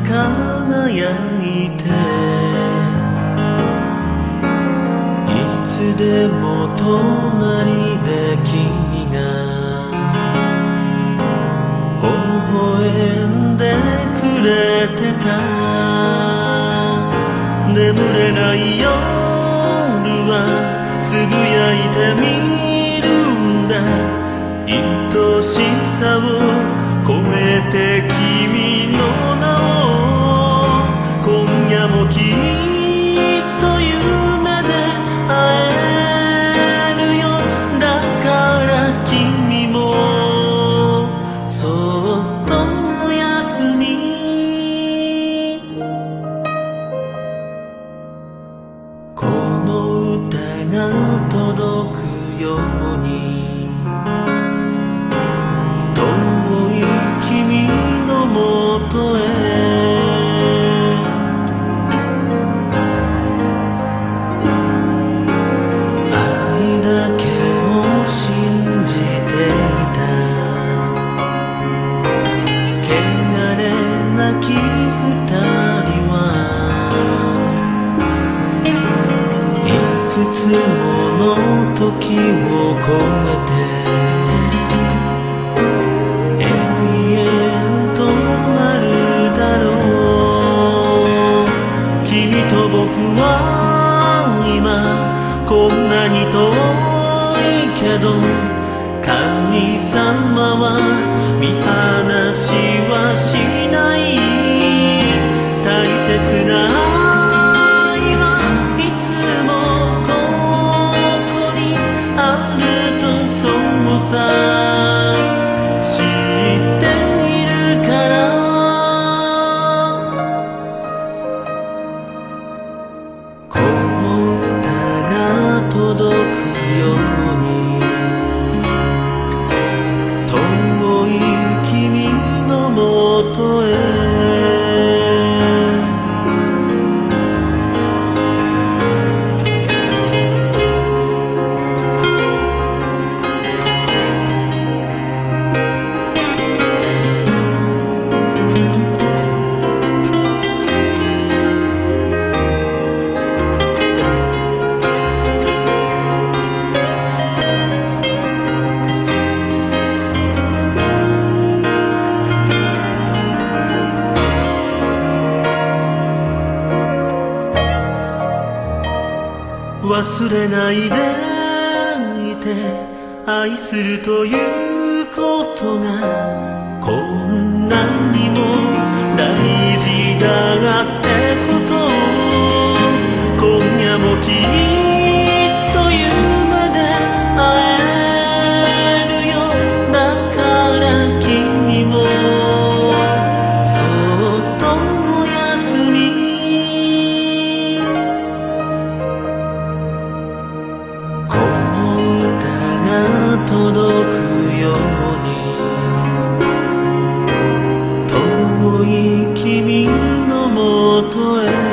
輝いていつでも隣で君が微笑んでくれてた。眠れない夜はつぶやいてみるんだ。愛しさを超えて君の名をように遠い君のもとへ愛だけを信じていた汚れなき二人はいくつもの時を超えて永遠となるだろう。君と僕は今こんなに遠いけど神様は見放 coração. 忘れないでいて愛するということがこんなにも大事だが君のもとへ